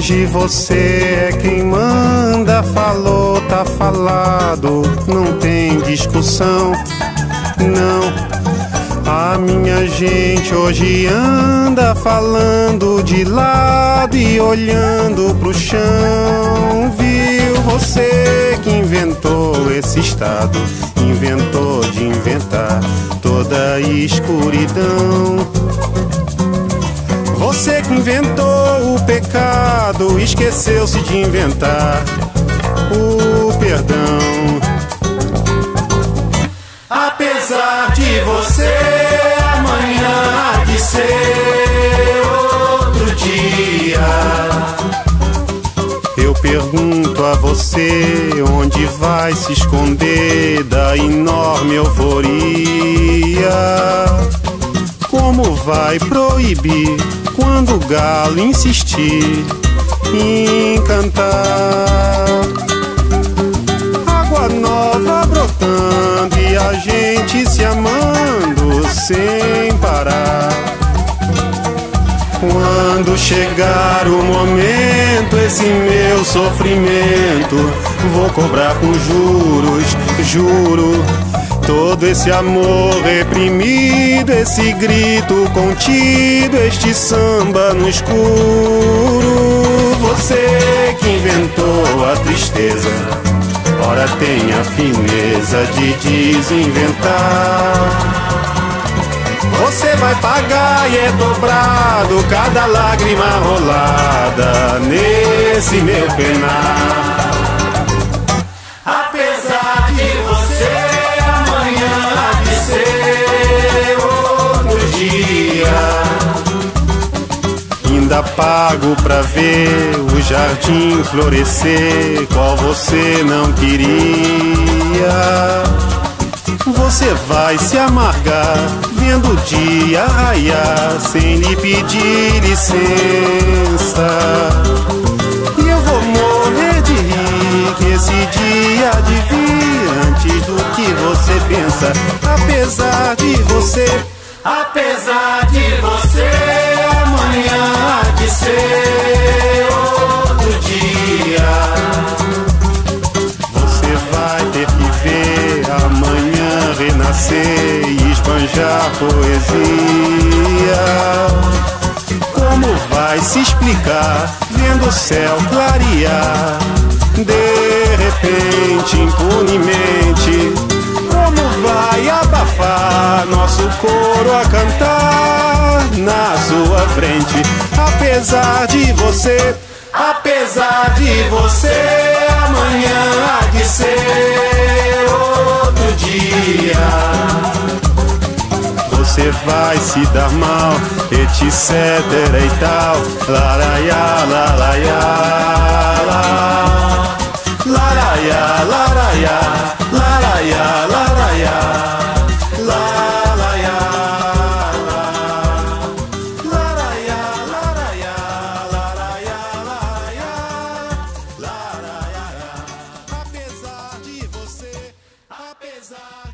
Hoje você é quem manda, falou, tá falado, não tem discussão, não. A minha gente hoje anda falando de lado e olhando pro chão. Viu você que inventou esse estado, inventou de inventar toda a escuridão. Inventou o pecado, esqueceu-se de inventar o perdão. Apesar de você amanhã há de ser outro dia. Eu pergunto a você onde vai se esconder da enorme euforia. Como vai proibir quando o galo insistir em cantar? Água nova brotando e a gente se amando sem parar. Quando chegar o momento, esse meu sofrimento, vou cobrar com juros, juro. Todo esse amor reprimido, esse grito contido, este samba no escuro. Você que inventou a tristeza, ora tem a fineza de desinventar. Você vai pagar e é dobrado cada lágrima rolada nesse meu penar. Ainda pago pra ver o jardim florescer, qual você não queria. Você vai se amargar vendo o dia raiar sem lhe pedir licença. E eu vou morrer de rir que esse dia de vir antes do que você pensa. Apesar de você, Apesar de você renascer e esbanjar poesia. Como vai se explicar vendo o céu clarear? De repente, impunemente, como vai abafar nosso coro a cantar na sua frente? Apesar de você, Apesar de você amanhã há de ser você vai se dar mal, etc e tal. Laraiá, laraiá, laraiá, laraiá, laraiá, laraiá, laraiá. Apesar de você, apesar